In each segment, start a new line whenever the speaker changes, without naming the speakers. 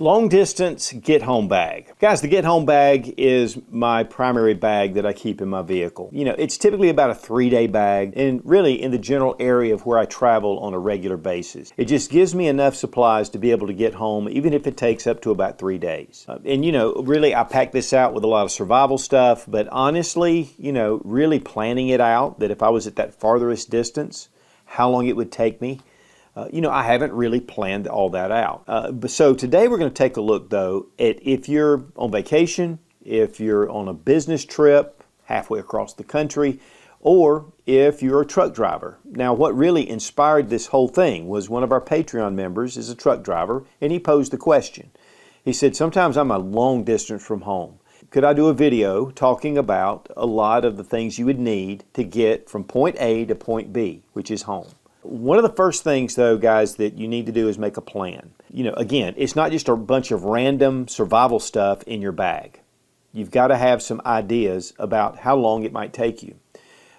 Long distance get home bag. Guys, the get home bag is my primary bag that I keep in my vehicle. You know, it's typically about a three day bag and really in the general area of where I travel on a regular basis. It just gives me enough supplies to be able to get home even if it takes up to about three days. Uh, and you know, really I pack this out with a lot of survival stuff, but honestly, you know, really planning it out that if I was at that farthest distance, how long it would take me uh, you know, I haven't really planned all that out. Uh, but so today we're going to take a look, though, at if you're on vacation, if you're on a business trip halfway across the country, or if you're a truck driver. Now, what really inspired this whole thing was one of our Patreon members is a truck driver, and he posed the question. He said, Sometimes I'm a long distance from home. Could I do a video talking about a lot of the things you would need to get from point A to point B, which is home? One of the first things, though, guys, that you need to do is make a plan. You know, again, it's not just a bunch of random survival stuff in your bag. You've got to have some ideas about how long it might take you.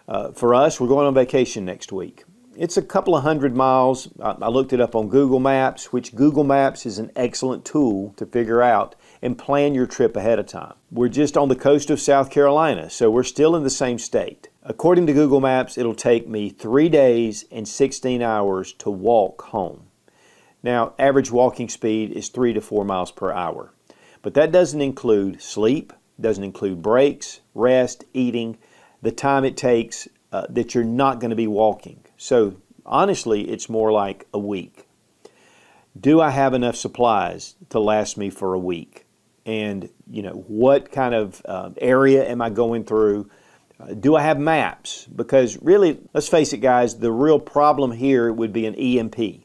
Uh, for us, we're going on vacation next week. It's a couple of hundred miles. I, I looked it up on Google Maps, which Google Maps is an excellent tool to figure out and plan your trip ahead of time. We're just on the coast of South Carolina, so we're still in the same state. According to Google Maps, it'll take me three days and 16 hours to walk home. Now, average walking speed is three to four miles per hour. But that doesn't include sleep, doesn't include breaks, rest, eating, the time it takes uh, that you're not going to be walking. So, honestly, it's more like a week. Do I have enough supplies to last me for a week? And, you know, what kind of uh, area am I going through? Do I have maps? Because really, let's face it, guys, the real problem here would be an EMP.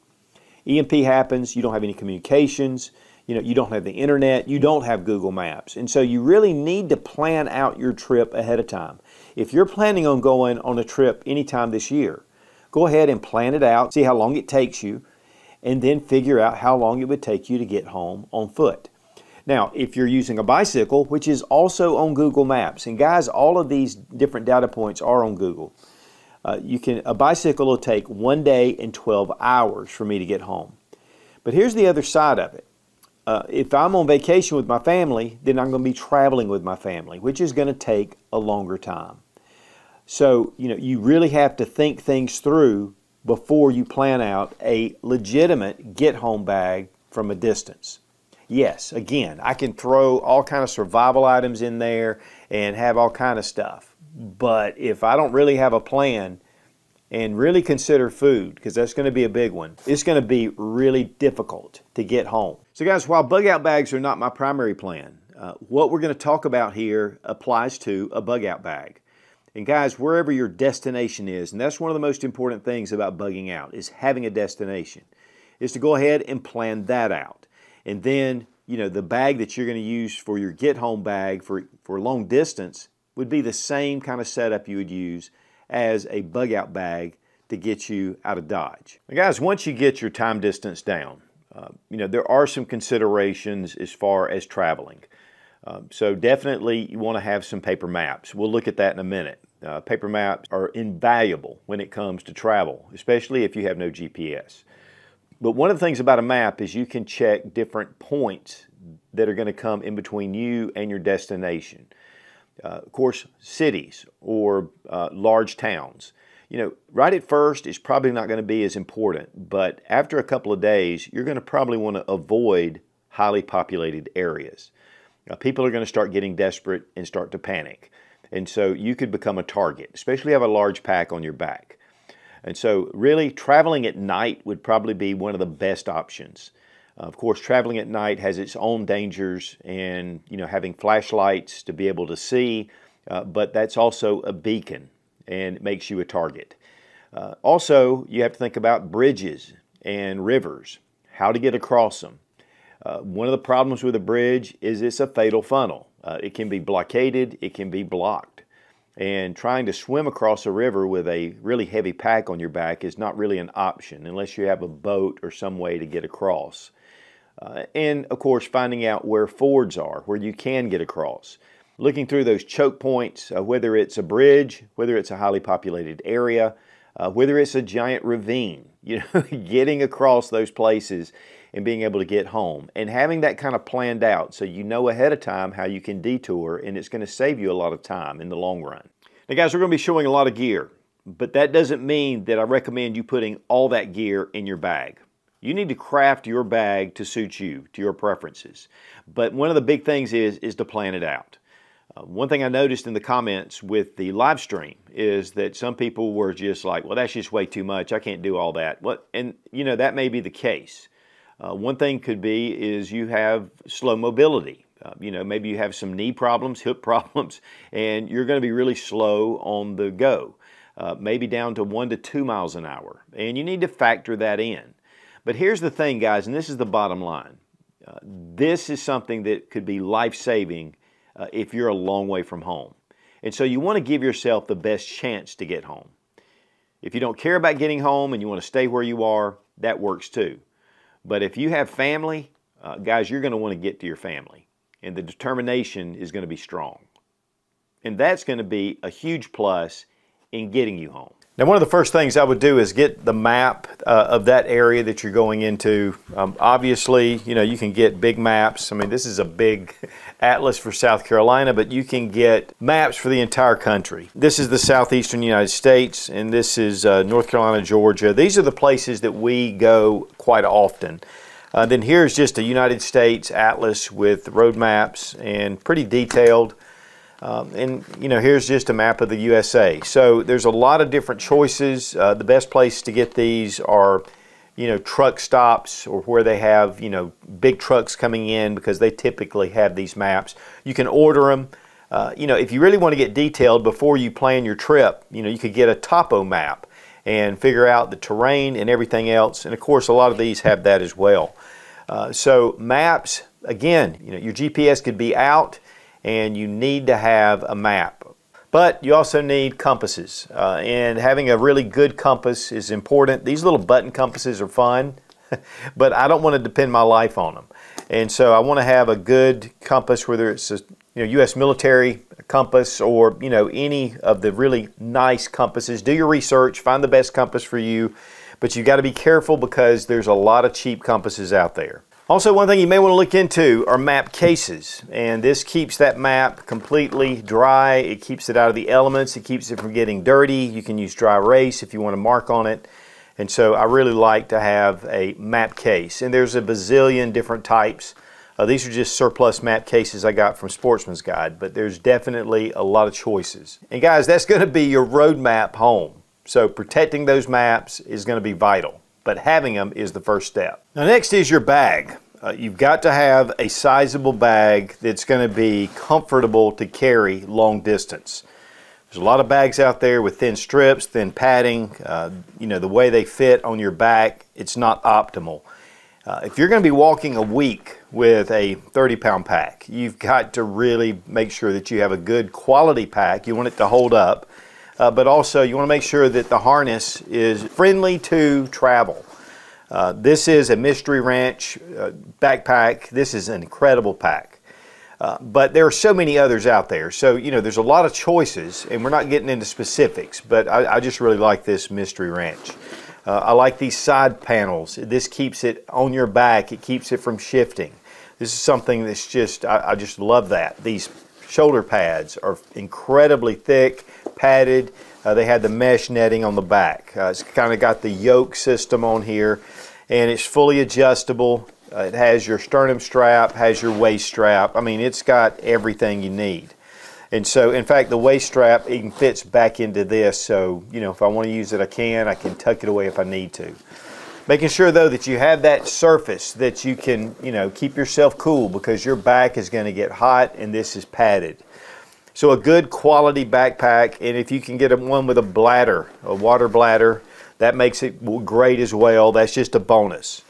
EMP happens, you don't have any communications, you know, you don't have the internet, you don't have Google Maps. And so you really need to plan out your trip ahead of time. If you're planning on going on a trip anytime this year, go ahead and plan it out, see how long it takes you, and then figure out how long it would take you to get home on foot. Now, if you're using a bicycle, which is also on Google Maps, and guys, all of these different data points are on Google. Uh, you can a bicycle will take one day and 12 hours for me to get home. But here's the other side of it. Uh, if I'm on vacation with my family, then I'm going to be traveling with my family, which is going to take a longer time. So, you know, you really have to think things through before you plan out a legitimate get home bag from a distance yes, again, I can throw all kind of survival items in there and have all kind of stuff. But if I don't really have a plan and really consider food, because that's going to be a big one, it's going to be really difficult to get home. So guys, while bug out bags are not my primary plan, uh, what we're going to talk about here applies to a bug out bag. And guys, wherever your destination is, and that's one of the most important things about bugging out, is having a destination, is to go ahead and plan that out. And then, you know, the bag that you're going to use for your get home bag for, for long distance would be the same kind of setup you would use as a bug out bag to get you out of Dodge. Now guys, once you get your time distance down, uh, you know, there are some considerations as far as traveling. Um, so definitely you want to have some paper maps. We'll look at that in a minute. Uh, paper maps are invaluable when it comes to travel, especially if you have no GPS. But one of the things about a map is you can check different points that are going to come in between you and your destination. Uh, of course, cities or uh, large towns. You know, right at first, it's probably not going to be as important, but after a couple of days, you're going to probably want to avoid highly populated areas. Now, people are going to start getting desperate and start to panic. And so you could become a target, especially have a large pack on your back. And so, really, traveling at night would probably be one of the best options. Of course, traveling at night has its own dangers, and you know, having flashlights to be able to see, uh, but that's also a beacon and makes you a target. Uh, also, you have to think about bridges and rivers, how to get across them. Uh, one of the problems with a bridge is it's a fatal funnel. Uh, it can be blockaded, it can be blocked. And trying to swim across a river with a really heavy pack on your back is not really an option unless you have a boat or some way to get across. Uh, and of course, finding out where fords are, where you can get across. Looking through those choke points, uh, whether it's a bridge, whether it's a highly populated area, uh, whether it's a giant ravine, you know, getting across those places and being able to get home and having that kind of planned out so you know ahead of time how you can detour and it's going to save you a lot of time in the long run. Now guys, we're going to be showing a lot of gear, but that doesn't mean that I recommend you putting all that gear in your bag. You need to craft your bag to suit you, to your preferences. But one of the big things is, is to plan it out. Uh, one thing I noticed in the comments with the live stream is that some people were just like, well, that's just way too much. I can't do all that. What? And, you know, that may be the case. Uh, one thing could be is you have slow mobility. Uh, you know, maybe you have some knee problems, hip problems, and you're going to be really slow on the go, uh, maybe down to one to two miles an hour. And you need to factor that in. But here's the thing, guys, and this is the bottom line. Uh, this is something that could be life saving uh, if you're a long way from home. And so you want to give yourself the best chance to get home. If you don't care about getting home and you want to stay where you are, that works too. But if you have family, uh, guys, you're going to want to get to your family. And the determination is going to be strong. And that's going to be a huge plus in getting you home. Now, one of the first things I would do is get the map uh, of that area that you're going into. Um, obviously, you know, you can get big maps. I mean, this is a big atlas for South Carolina, but you can get maps for the entire country. This is the southeastern United States, and this is uh, North Carolina, Georgia. These are the places that we go quite often. Uh, then here's just a United States atlas with road maps and pretty detailed. Um, and you know, here's just a map of the USA. So there's a lot of different choices. Uh, the best place to get these are, you know, truck stops or where they have, you know, big trucks coming in because they typically have these maps. You can order them. Uh, you know, if you really want to get detailed before you plan your trip, you know, you could get a topo map and figure out the terrain and everything else. And of course, a lot of these have that as well. Uh, so maps, again, you know, your GPS could be out and you need to have a map. But you also need compasses, uh, and having a really good compass is important. These little button compasses are fun, but I don't want to depend my life on them. And so I want to have a good compass, whether it's a you know, U.S. military compass or you know any of the really nice compasses. Do your research, find the best compass for you, but you've got to be careful because there's a lot of cheap compasses out there. Also, one thing you may want to look into are map cases. And this keeps that map completely dry. It keeps it out of the elements. It keeps it from getting dirty. You can use dry erase if you want to mark on it. And so I really like to have a map case. And there's a bazillion different types. Uh, these are just surplus map cases I got from Sportsman's Guide, but there's definitely a lot of choices. And guys, that's going to be your road map home. So protecting those maps is going to be vital but having them is the first step. Now next is your bag. Uh, you've got to have a sizable bag that's going to be comfortable to carry long distance. There's a lot of bags out there with thin strips, thin padding. Uh, you know, the way they fit on your back, it's not optimal. Uh, if you're going to be walking a week with a 30 pound pack, you've got to really make sure that you have a good quality pack. You want it to hold up uh, but also you want to make sure that the harness is friendly to travel. Uh, this is a Mystery Ranch uh, backpack. This is an incredible pack. Uh, but there are so many others out there. So, you know, there's a lot of choices, and we're not getting into specifics, but I, I just really like this Mystery Ranch. Uh, I like these side panels. This keeps it on your back. It keeps it from shifting. This is something that's just, I, I just love that. These shoulder pads are incredibly thick padded. Uh, they had the mesh netting on the back. Uh, it's kind of got the yoke system on here and it's fully adjustable. Uh, it has your sternum strap, has your waist strap. I mean, it's got everything you need. And so, in fact, the waist strap even fits back into this. So, you know, if I want to use it, I can. I can tuck it away if I need to. Making sure, though, that you have that surface that you can, you know, keep yourself cool because your back is going to get hot and this is padded. So a good quality backpack, and if you can get one with a bladder, a water bladder, that makes it great as well. That's just a bonus.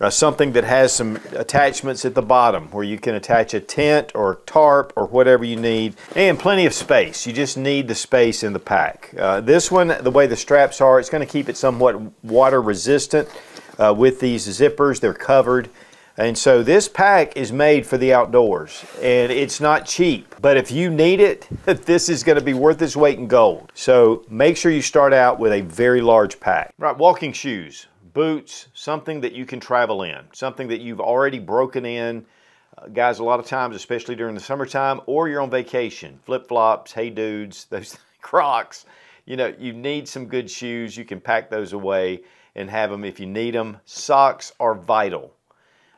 Uh, something that has some attachments at the bottom where you can attach a tent or tarp or whatever you need and plenty of space. You just need the space in the pack. Uh, this one, the way the straps are, it's going to keep it somewhat water resistant uh, with these zippers. They're covered and so this pack is made for the outdoors and it's not cheap. But if you need it, this is gonna be worth its weight in gold. So make sure you start out with a very large pack. Right, walking shoes boots, something that you can travel in, something that you've already broken in. Uh, guys, a lot of times, especially during the summertime or you're on vacation, flip-flops, hey dudes, those Crocs, you know, you need some good shoes. You can pack those away and have them if you need them. Socks are vital.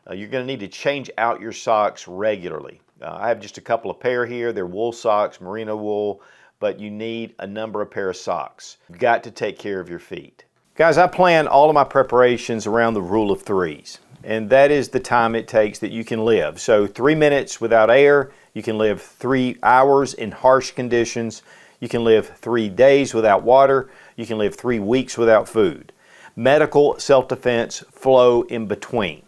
Uh, you're going to need to change out your socks regularly. Uh, I have just a couple of pair here. They're wool socks, merino wool, but you need a number of pair of socks. You've got to take care of your feet. Guys, I plan all of my preparations around the rule of threes, and that is the time it takes that you can live. So three minutes without air, you can live three hours in harsh conditions, you can live three days without water, you can live three weeks without food. Medical, self-defense, flow in between.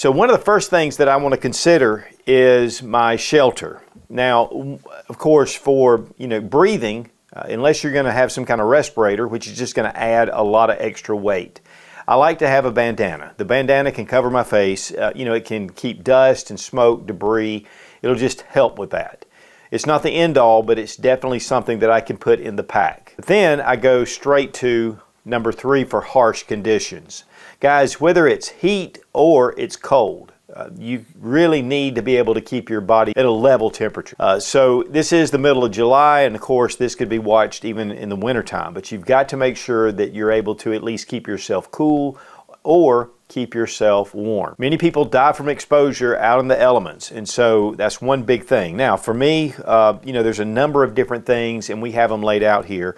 So one of the first things that I want to consider is my shelter. Now, of course, for you know breathing, uh, unless you're going to have some kind of respirator, which is just going to add a lot of extra weight. I like to have a bandana. The bandana can cover my face. Uh, you know, it can keep dust and smoke, debris. It'll just help with that. It's not the end all, but it's definitely something that I can put in the pack. Then I go straight to number three for harsh conditions. Guys, whether it's heat or it's cold, uh, you really need to be able to keep your body at a level temperature. Uh, so this is the middle of July, and of course this could be watched even in the wintertime, but you've got to make sure that you're able to at least keep yourself cool or keep yourself warm. Many people die from exposure out in the elements, and so that's one big thing. Now, for me, uh, you know, there's a number of different things, and we have them laid out here.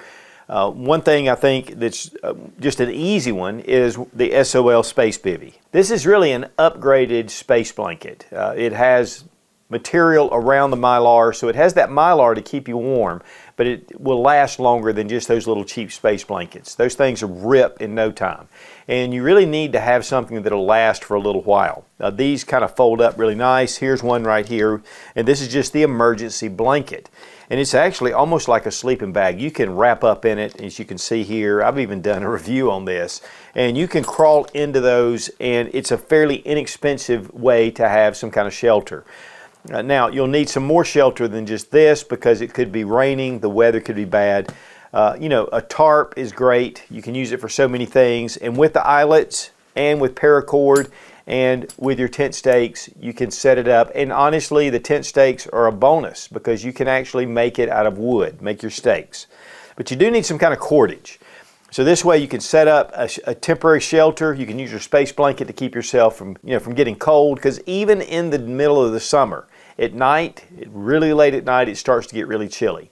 Uh, one thing I think that's uh, just an easy one is the SOL Space Bivy. This is really an upgraded space blanket. Uh, it has material around the mylar, so it has that mylar to keep you warm, but it will last longer than just those little cheap space blankets. Those things ripped in no time. And you really need to have something that'll last for a little while. Now, these kind of fold up really nice. Here's one right here, and this is just the emergency blanket and it's actually almost like a sleeping bag. You can wrap up in it, as you can see here. I've even done a review on this, and you can crawl into those, and it's a fairly inexpensive way to have some kind of shelter. Uh, now, you'll need some more shelter than just this because it could be raining, the weather could be bad. Uh, you know, a tarp is great. You can use it for so many things, and with the eyelets and with paracord, and with your tent stakes you can set it up. And honestly the tent stakes are a bonus because you can actually make it out of wood make your stakes. But you do need some kind of cordage. So this way you can set up a, a, temporary shelter. You can use your space blanket to keep yourself from you know from getting cold because even in the middle of the summer at night really late at night it starts to get really chilly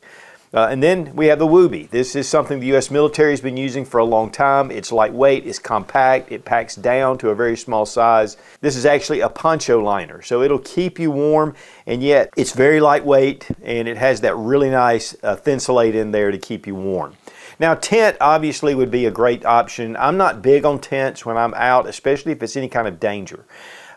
uh, and then we have the Wooby. This is something the U.S. military has been using for a long time. It's lightweight, it's compact, it packs down to a very small size. This is actually a poncho liner, so it'll keep you warm, and yet it's very lightweight, and it has that really nice uh, Thinsulate in there to keep you warm. Now, tent obviously would be a great option. I'm not big on tents when I'm out, especially if it's any kind of danger.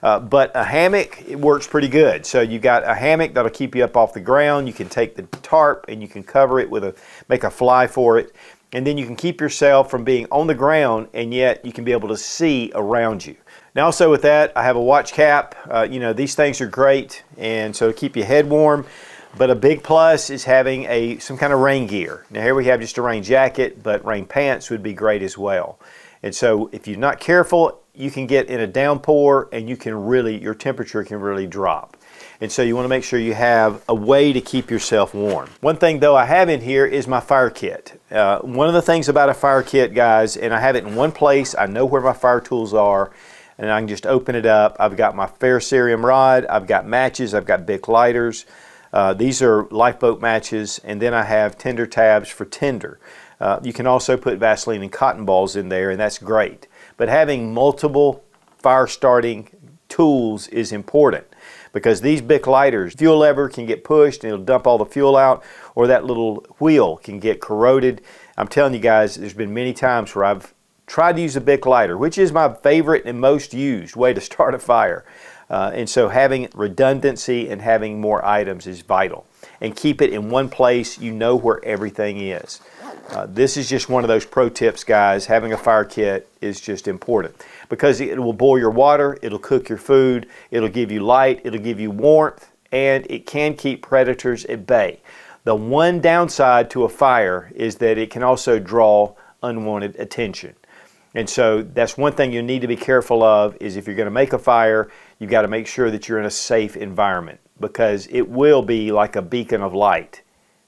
Uh, but a hammock, it works pretty good. So you got a hammock that'll keep you up off the ground. You can take the tarp and you can cover it with a, make a fly for it. And then you can keep yourself from being on the ground and yet you can be able to see around you. Now also with that, I have a watch cap. Uh, you know, these things are great and so keep your head warm. But a big plus is having a some kind of rain gear. Now here we have just a rain jacket, but rain pants would be great as well. And so if you're not careful, you can get in a downpour and you can really, your temperature can really drop. And so you want to make sure you have a way to keep yourself warm. One thing though I have in here is my fire kit. Uh, one of the things about a fire kit guys, and I have it in one place, I know where my fire tools are, and I can just open it up. I've got my ferrocerium rod, I've got matches, I've got Bic lighters. Uh, these are lifeboat matches, and then I have tinder tabs for tinder. Uh, you can also put Vaseline and cotton balls in there, and that's great. But having multiple fire starting tools is important because these Bic lighters, fuel lever can get pushed and it'll dump all the fuel out, or that little wheel can get corroded. I'm telling you guys, there's been many times where I've tried to use a Bic lighter, which is my favorite and most used way to start a fire. Uh, and so having redundancy and having more items is vital. And keep it in one place, you know where everything is. Uh, this is just one of those pro tips, guys. Having a fire kit is just important because it will boil your water, it'll cook your food, it'll give you light, it'll give you warmth, and it can keep predators at bay. The one downside to a fire is that it can also draw unwanted attention. And so that's one thing you need to be careful of is if you're going to make a fire, you've got to make sure that you're in a safe environment because it will be like a beacon of light.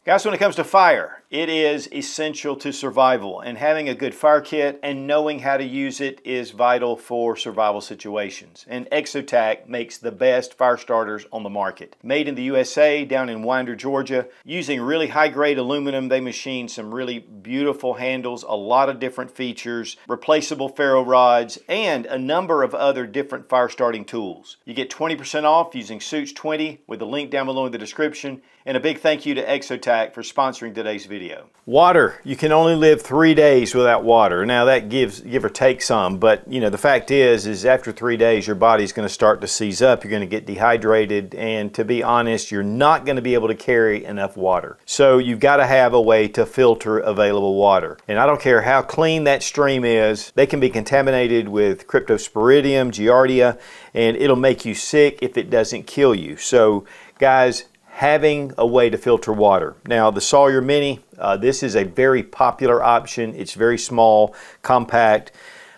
Guys, when it comes to fire, it is essential to survival, and having a good fire kit and knowing how to use it is vital for survival situations. And Exotac makes the best fire starters on the market. Made in the USA down in Winder, Georgia, using really high grade aluminum, they machine some really beautiful handles, a lot of different features, replaceable ferro rods, and a number of other different fire starting tools. You get 20% off using Sootch20 with the link down below in the description. And a big thank you to Exotac for sponsoring today's video video. Water. You can only live three days without water. Now that gives give or take some, but you know the fact is, is after three days your body's going to start to seize up. You're going to get dehydrated, and to be honest, you're not going to be able to carry enough water. So you've got to have a way to filter available water. And I don't care how clean that stream is, they can be contaminated with cryptosporidium, giardia, and it'll make you sick if it doesn't kill you. So guys, having a way to filter water. Now the Sawyer Mini, uh, this is a very popular option. It's very small, compact.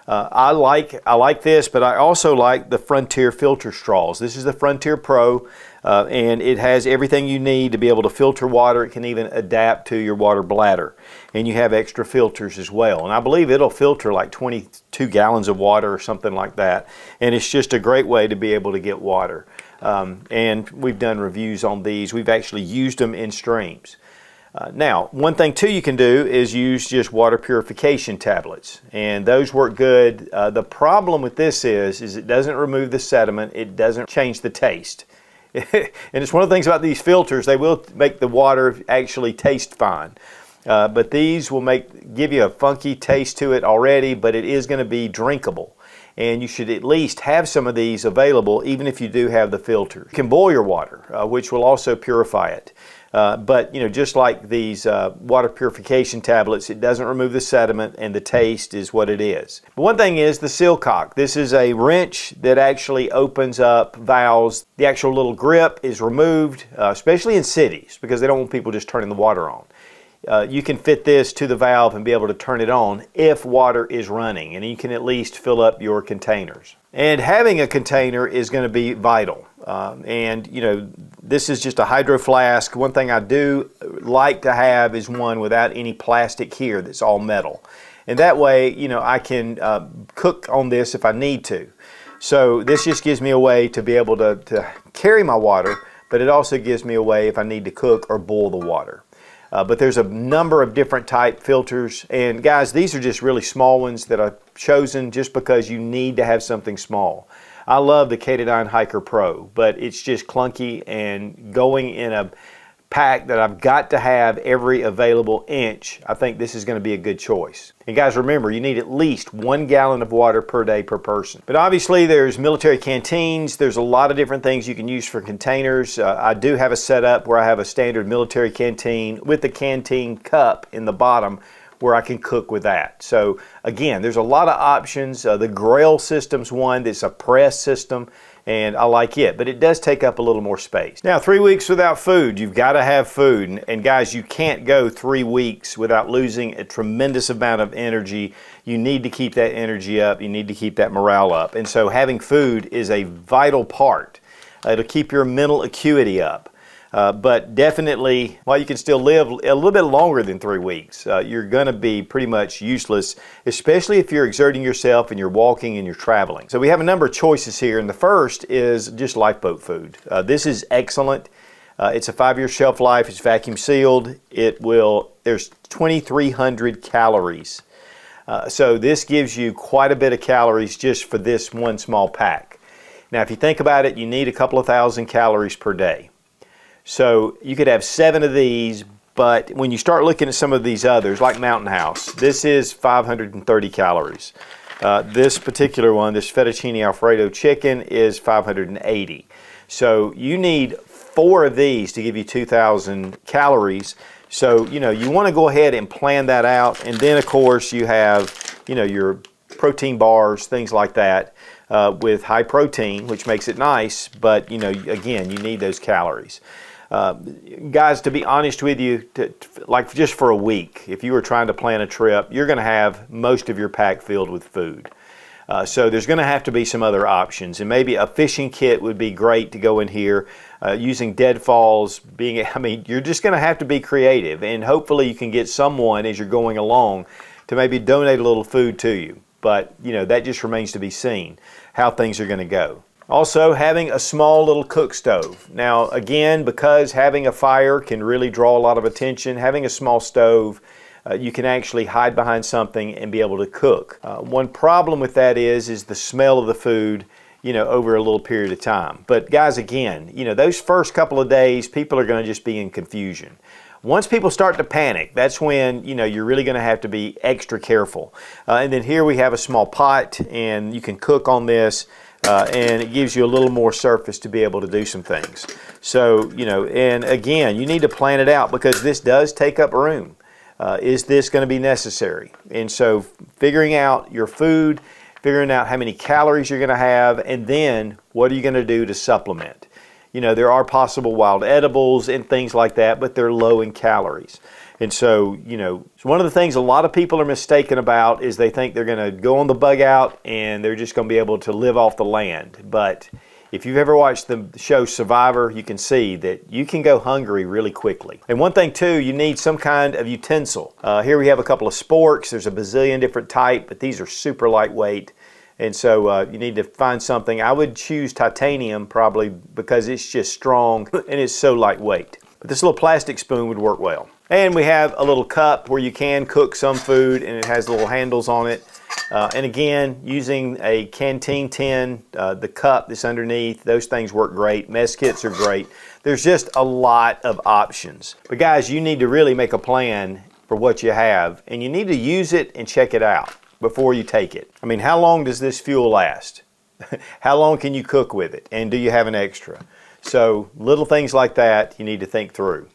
Uh, I like I like this, but I also like the Frontier filter straws. This is the Frontier Pro, uh, and it has everything you need to be able to filter water. It can even adapt to your water bladder, and you have extra filters as well. And I believe it'll filter like 22 gallons of water or something like that. And it's just a great way to be able to get water. Um, and we've done reviews on these. We've actually used them in streams. Uh, now, one thing too you can do is use just water purification tablets, and those work good. Uh, the problem with this is, is it doesn't remove the sediment, it doesn't change the taste. and it's one of the things about these filters, they will make the water actually taste fine. Uh, but these will make give you a funky taste to it already, but it is going to be drinkable and you should at least have some of these available even if you do have the filter. You can boil your water, uh, which will also purify it. Uh, but you know, just like these uh, water purification tablets, it doesn't remove the sediment and the taste is what it is. But one thing is the Silcock. This is a wrench that actually opens up valves. The actual little grip is removed, uh, especially in cities because they don't want people just turning the water on uh, you can fit this to the valve and be able to turn it on if water is running and you can at least fill up your containers. And having a container is going to be vital. Um, and you know, this is just a hydro flask. One thing I do like to have is one without any plastic here that's all metal. And that way, you know, I can uh, cook on this if I need to. So this just gives me a way to be able to, to carry my water, but it also gives me a way if I need to cook or boil the water. Uh, but there's a number of different type filters. And guys, these are just really small ones that I've chosen just because you need to have something small. I love the Katadyn Hiker Pro, but it's just clunky and going in a pack that I've got to have every available inch, I think this is going to be a good choice. And guys, remember, you need at least one gallon of water per day per person. But obviously, there's military canteens. There's a lot of different things you can use for containers. Uh, I do have a setup where I have a standard military canteen with the canteen cup in the bottom where I can cook with that. So again, there's a lot of options. Uh, the Grayl system's one that's a press system and I like it, but it does take up a little more space. Now, three weeks without food, you've got to have food. And guys, you can't go three weeks without losing a tremendous amount of energy. You need to keep that energy up. You need to keep that morale up. And so having food is a vital part. it'll keep your mental acuity up. Uh, but definitely, while you can still live a little bit longer than three weeks, uh, you're going to be pretty much useless, especially if you're exerting yourself and you're walking and you're traveling. So we have a number of choices here, and the first is just lifeboat food. Uh, this is excellent. Uh, it's a five-year shelf life. It's vacuum sealed. It will. There's 2,300 calories. Uh, so this gives you quite a bit of calories just for this one small pack. Now, if you think about it, you need a couple of thousand calories per day. So you could have seven of these, but when you start looking at some of these others, like Mountain House, this is 530 calories. Uh, this particular one, this fettuccine alfredo chicken, is 580. So you need four of these to give you 2,000 calories. So, you know, you want to go ahead and plan that out. And then, of course, you have, you know, your protein bars, things like that, uh, with high protein, which makes it nice. But, you know, again, you need those calories. Uh, guys, to be honest with you, to, to, like just for a week, if you were trying to plan a trip, you're going to have most of your pack filled with food. Uh, so there's going to have to be some other options, and maybe a fishing kit would be great to go in here. Uh, using deadfalls, being I mean, you're just going to have to be creative, and hopefully you can get someone as you're going along to maybe donate a little food to you. But you know that just remains to be seen how things are going to go. Also, having a small little cook stove. Now, again, because having a fire can really draw a lot of attention, having a small stove uh, you can actually hide behind something and be able to cook. Uh, one problem with that is, is the smell of the food you know, over a little period of time. But guys, again, you know, those first couple of days, people are going to just be in confusion. Once people start to panic, that's when, you know, you're really going to have to be extra careful. Uh, and then here we have a small pot, and you can cook on this, uh, and it gives you a little more surface to be able to do some things. So, you know, and again, you need to plan it out because this does take up room uh, is this going to be necessary? And so figuring out your food, figuring out how many calories you're going to have, and then what are you going to do to supplement? You know, there are possible wild edibles and things like that, but they're low in calories. And so, you know, one of the things a lot of people are mistaken about is they think they're going to go on the bug out and they're just going to be able to live off the land. But if you've ever watched the show Survivor, you can see that you can go hungry really quickly. And one thing too, you need some kind of utensil. Uh, here we have a couple of sporks. There's a bazillion different type, but these are super lightweight. And so uh, you need to find something. I would choose titanium probably because it's just strong and it's so lightweight. But this little plastic spoon would work well. And we have a little cup where you can cook some food and it has little handles on it. Uh, and again, using a canteen tin, uh, the cup that's underneath, those things work great. Mess kits are great. There's just a lot of options. But guys, you need to really make a plan for what you have, and you need to use it and check it out before you take it. I mean, how long does this fuel last? how long can you cook with it? And do you have an extra? So little things like that you need to think through.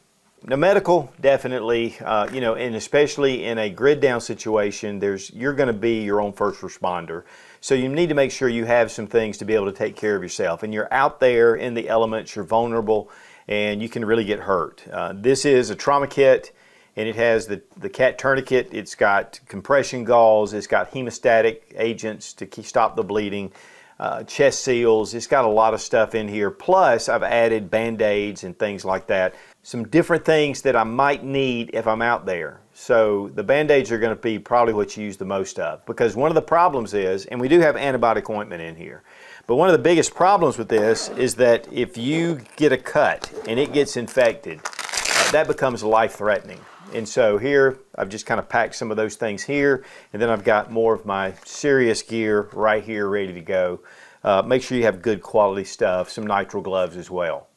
Now, medical, definitely, uh, you know, and especially in a grid down situation, there's you're going to be your own first responder. So you need to make sure you have some things to be able to take care of yourself. And you're out there in the elements, you're vulnerable, and you can really get hurt. Uh, this is a trauma kit, and it has the, the CAT tourniquet. It's got compression gauze. It's got hemostatic agents to keep, stop the bleeding. Uh, chest seals. It's got a lot of stuff in here. Plus, I've added band-aids and things like that some different things that I might need if I'm out there. So the band-aids are going to be probably what you use the most of because one of the problems is, and we do have antibiotic ointment in here, but one of the biggest problems with this is that if you get a cut and it gets infected, that becomes life-threatening. And so here, I've just kind of packed some of those things here, and then I've got more of my serious gear right here ready to go. Uh, make sure you have good quality stuff, some nitrile gloves as well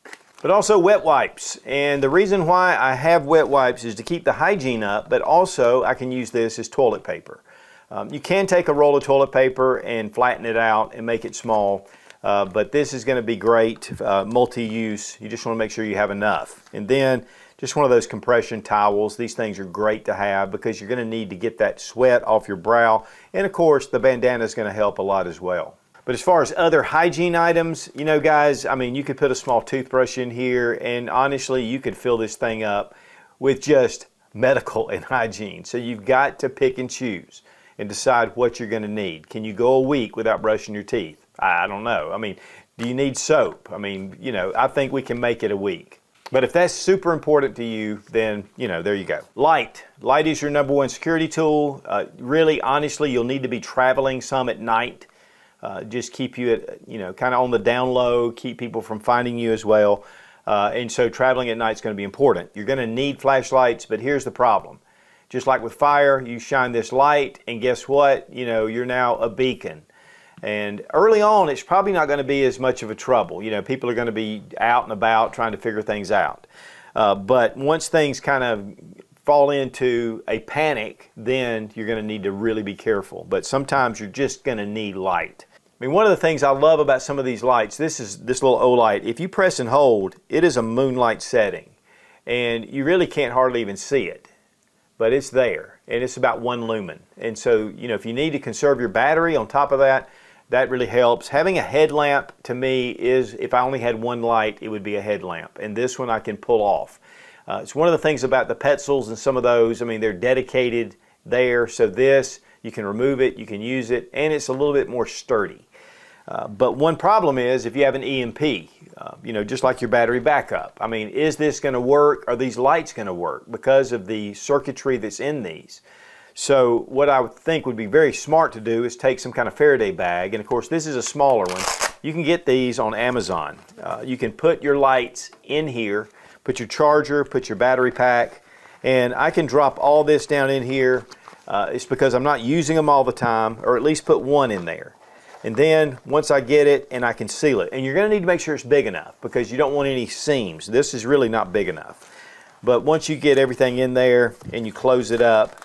but also wet wipes. And the reason why I have wet wipes is to keep the hygiene up, but also I can use this as toilet paper. Um, you can take a roll of toilet paper and flatten it out and make it small, uh, but this is going to be great, uh, multi-use. You just want to make sure you have enough. And then just one of those compression towels. These things are great to have because you're going to need to get that sweat off your brow. And of course, the bandana is going to help a lot as well. But as far as other hygiene items, you know, guys, I mean, you could put a small toothbrush in here, and honestly, you could fill this thing up with just medical and hygiene. So you've got to pick and choose and decide what you're going to need. Can you go a week without brushing your teeth? I don't know. I mean, do you need soap? I mean, you know, I think we can make it a week. But if that's super important to you, then, you know, there you go. Light. Light is your number one security tool. Uh, really, honestly, you'll need to be traveling some at night uh, just keep you at, you know, kind of on the down low, keep people from finding you as well. Uh, and so traveling at night is going to be important. You're going to need flashlights, but here's the problem. Just like with fire, you shine this light, and guess what? You know, you're now a beacon. And early on, it's probably not going to be as much of a trouble. You know, people are going to be out and about trying to figure things out. Uh, but once things kind of fall into a panic, then you're going to need to really be careful. But sometimes you're just going to need light. I mean, one of the things I love about some of these lights, this is this little Olight. If you press and hold, it is a moonlight setting. And you really can't hardly even see it. But it's there. And it's about one lumen. And so, you know, if you need to conserve your battery on top of that, That really helps. Having a headlamp to me is, if I only had one light, it would be a headlamp. And this one I can pull off. Uh, it's one of the things about the Petzls and some of those, I mean, they're dedicated there. So this, you can remove it, you can use it, and it's a little bit more sturdy. Uh, but one problem is if you have an EMP, uh, you know, just like your battery backup. I mean, is this going to work? Are these lights going to work because of the circuitry that's in these? So what I would think would be very smart to do is take some kind of Faraday bag, and of course this is a smaller one. You can get these on Amazon. Uh, you can put your lights in here, put your charger, put your battery pack, and I can drop all this down in here. Uh, it's because I'm not using them all the time, or at least put one in there. And then once I get it and I can seal it, and you're going to need to make sure it's big enough because you don't want any seams. This is really not big enough. But once you get everything in there and you close it up,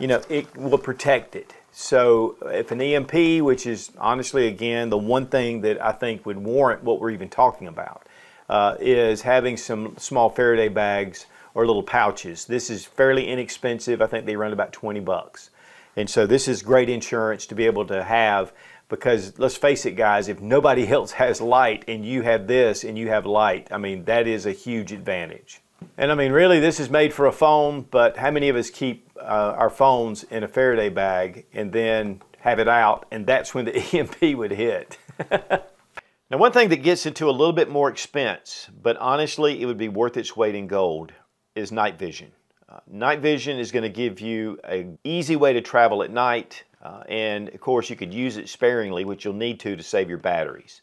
you know, it will protect it. So if an EMP, which is honestly, again, the one thing that I think would warrant what we're even talking about, uh, is having some small Faraday bags or little pouches. This is fairly inexpensive. I think they run about 20 bucks. And so this is great insurance to be able to have because let's face it guys if nobody else has light and you have this and you have light i mean that is a huge advantage and i mean really this is made for a phone but how many of us keep uh, our phones in a faraday bag and then have it out and that's when the emp would hit now one thing that gets into a little bit more expense but honestly it would be worth its weight in gold is night vision uh, night vision is going to give you an easy way to travel at night uh, and of course, you could use it sparingly, which you'll need to to save your batteries.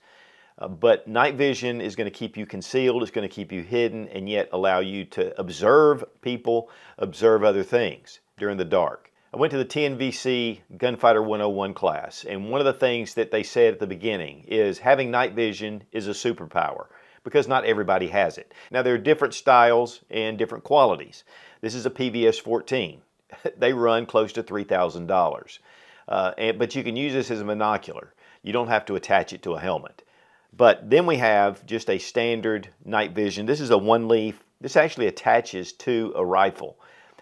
Uh, but night vision is going to keep you concealed, it's going to keep you hidden, and yet allow you to observe people, observe other things during the dark. I went to the TNVC Gunfighter 101 class, and one of the things that they said at the beginning is having night vision is a superpower because not everybody has it. Now, there are different styles and different qualities. This is a PVS 14. they run close to $3,000. Uh, but you can use this as a monocular. You don't have to attach it to a helmet. But then we have just a standard night vision. This is a one leaf. This actually attaches to a rifle.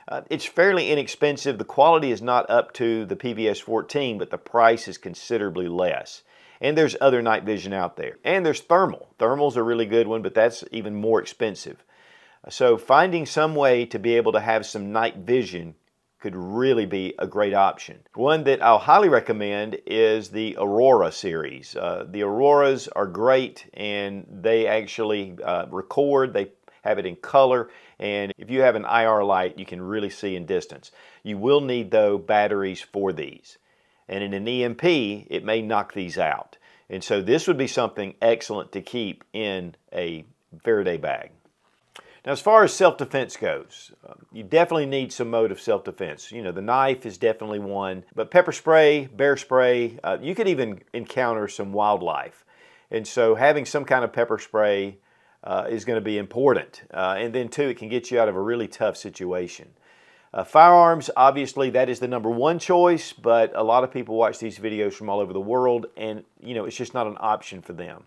Uh, it's fairly inexpensive. The quality is not up to the PVS 14, but the price is considerably less. And there's other night vision out there. And there's thermal. Thermal's a really good one, but that's even more expensive. So finding some way to be able to have some night vision could really be a great option. One that I'll highly recommend is the Aurora series. Uh, the Auroras are great and they actually uh, record, they have it in color, and if you have an IR light, you can really see in distance. You will need, though, batteries for these. And in an EMP, it may knock these out. And so this would be something excellent to keep in a Faraday bag. Now, as far as self-defense goes, um, you definitely need some mode of self-defense. You know, the knife is definitely one, but pepper spray, bear spray, uh, you could even encounter some wildlife. And so having some kind of pepper spray uh, is going to be important. Uh, and then, too, it can get you out of a really tough situation. Uh, firearms, obviously, that is the number one choice, but a lot of people watch these videos from all over the world, and, you know, it's just not an option for them,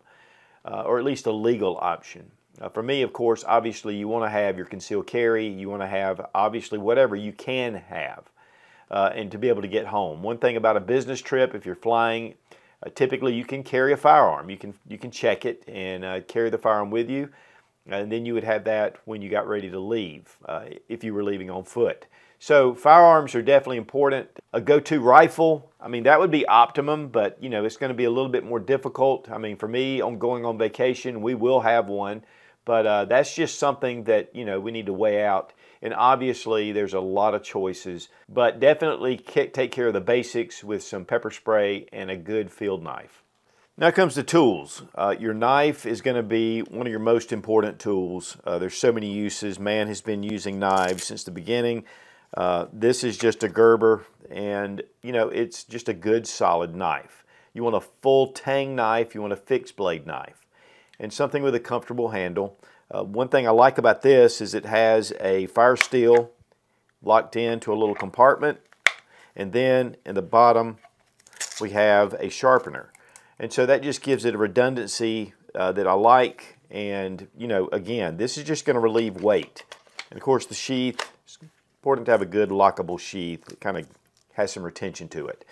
uh, or at least a legal option. Uh, for me, of course, obviously you want to have your concealed carry. You want to have, obviously, whatever you can have uh, and to be able to get home. One thing about a business trip, if you're flying, uh, typically you can carry a firearm. You can, you can check it and uh, carry the firearm with you. And then you would have that when you got ready to leave, uh, if you were leaving on foot. So firearms are definitely important. A go-to rifle, I mean, that would be optimum, but you know, it's going to be a little bit more difficult. I mean, for me, on going on vacation, we will have one. But uh, that's just something that, you know, we need to weigh out. And obviously, there's a lot of choices, but definitely take care of the basics with some pepper spray and a good field knife. Now comes the tools. Uh, your knife is going to be one of your most important tools. Uh, there's so many uses. Man has been using knives since the beginning. Uh, this is just a Gerber, and you know it's just a good solid knife. You want a full tang knife. You want a fixed blade knife and something with a comfortable handle. Uh, one thing I like about this is it has a fire steel locked into a little compartment and then in the bottom we have a sharpener and so that just gives it a redundancy uh, that I like and you know again this is just going to relieve weight and of course the sheath it's important to have a good lockable sheath it kind of has some retention to it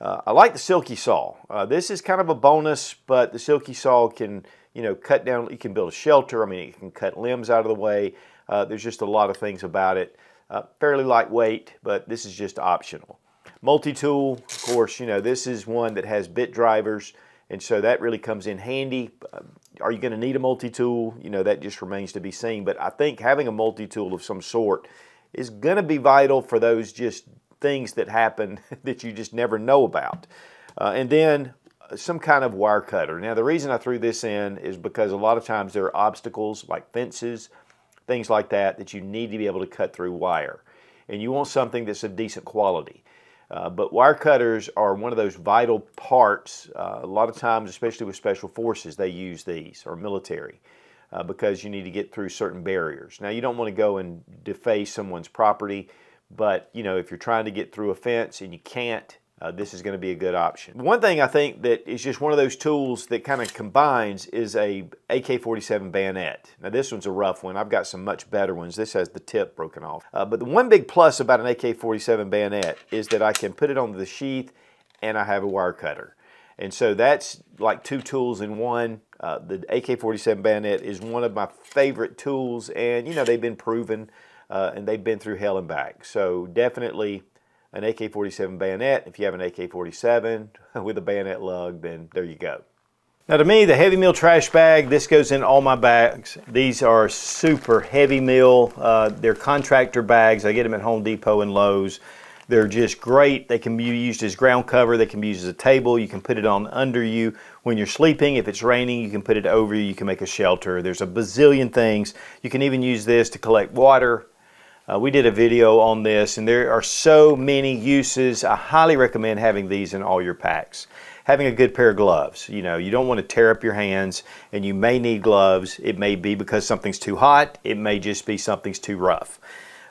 Uh, I like the Silky Saw. Uh, this is kind of a bonus, but the Silky Saw can, you know, cut down, you can build a shelter. I mean, it can cut limbs out of the way. Uh, there's just a lot of things about it. Uh, fairly lightweight, but this is just optional. Multi-tool, of course, you know, this is one that has bit drivers, and so that really comes in handy. Uh, are you going to need a multi-tool? You know, that just remains to be seen. But I think having a multi-tool of some sort is going to be vital for those just things that happen that you just never know about. Uh, and then uh, some kind of wire cutter. Now, the reason I threw this in is because a lot of times there are obstacles like fences, things like that, that you need to be able to cut through wire. And you want something that's of decent quality. Uh, but wire cutters are one of those vital parts. Uh, a lot of times, especially with special forces, they use these, or military, uh, because you need to get through certain barriers. Now, you don't want to go and deface someone's property, but you know if you're trying to get through a fence and you can't, uh, this is going to be a good option. One thing I think that is just one of those tools that kind of combines is a AK-47 bayonet. Now this one's a rough one. I've got some much better ones. This has the tip broken off. Uh, but the one big plus about an AK-47 bayonet is that I can put it on the sheath and I have a wire cutter. And so that's like two tools in one. Uh, the AK-47 bayonet is one of my favorite tools and you know they've been proven uh, and they've been through hell and back. So definitely an AK-47 bayonet. If you have an AK-47 with a bayonet lug, then there you go. Now to me, the heavy mil trash bag, this goes in all my bags. These are super heavy mil. Uh, they're contractor bags. I get them at Home Depot and Lowe's. They're just great. They can be used as ground cover. They can be used as a table. You can put it on under you when you're sleeping. If it's raining, you can put it over you. You can make a shelter. There's a bazillion things. You can even use this to collect water. Uh, we did a video on this and there are so many uses. I highly recommend having these in all your packs. Having a good pair of gloves. You know, you don't want to tear up your hands and you may need gloves. It may be because something's too hot. It may just be something's too rough.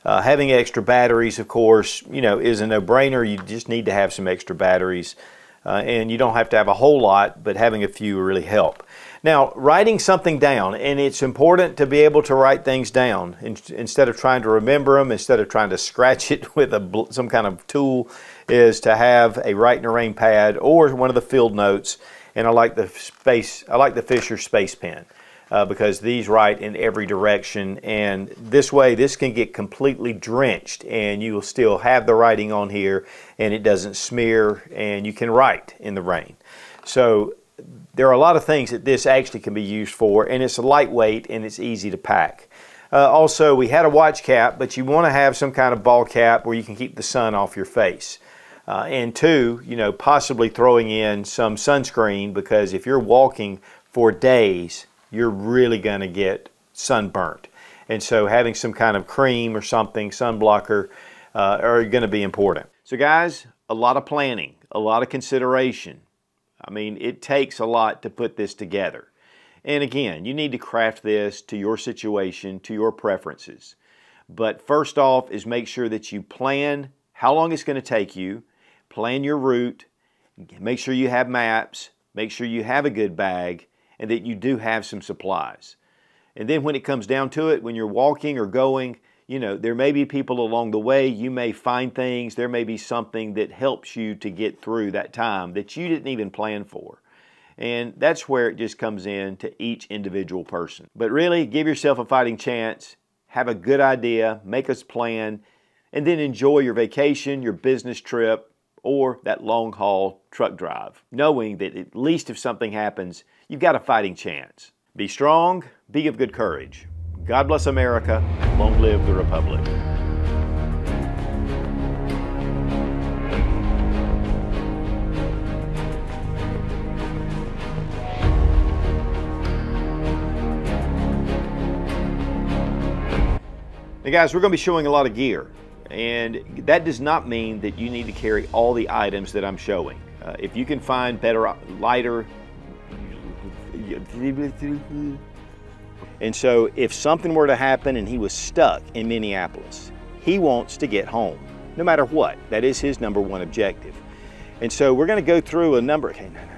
Uh, having extra batteries, of course, you know, is a no-brainer. You just need to have some extra batteries. Uh, and you don't have to have a whole lot, but having a few really help. Now, writing something down, and it's important to be able to write things down in, instead of trying to remember them, instead of trying to scratch it with a, some kind of tool, is to have a write in a rain pad or one of the field notes. And I like the space, I like the Fisher Space Pen. Uh, because these write in every direction and this way this can get completely drenched and you will still have the writing on here and it doesn't smear and you can write in the rain. So there are a lot of things that this actually can be used for and it's lightweight and it's easy to pack. Uh, also, we had a watch cap, but you want to have some kind of ball cap where you can keep the sun off your face. Uh, and two, you know, possibly throwing in some sunscreen because if you're walking for days, you're really going to get sunburnt. And so having some kind of cream or something, sun blocker, uh, are going to be important. So guys, a lot of planning, a lot of consideration. I mean, it takes a lot to put this together. And again, you need to craft this to your situation, to your preferences. But first off is make sure that you plan how long it's going to take you, plan your route, make sure you have maps, make sure you have a good bag, and that you do have some supplies. And then when it comes down to it, when you're walking or going, you know, there may be people along the way. You may find things. There may be something that helps you to get through that time that you didn't even plan for. And that's where it just comes in to each individual person. But really, give yourself a fighting chance, have a good idea, make a plan, and then enjoy your vacation, your business trip, or that long haul truck drive, knowing that at least if something happens, you've got a fighting chance. Be strong, be of good courage. God bless America. Long live the Republic. Now guys, we're going to be showing a lot of gear and that does not mean that you need to carry all the items that I'm showing. Uh, if you can find better, lighter, and so if something were to happen and he was stuck in Minneapolis, he wants to get home, no matter what. That is his number one objective. And so we're going to go through a number, okay, no, no.